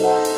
Bye.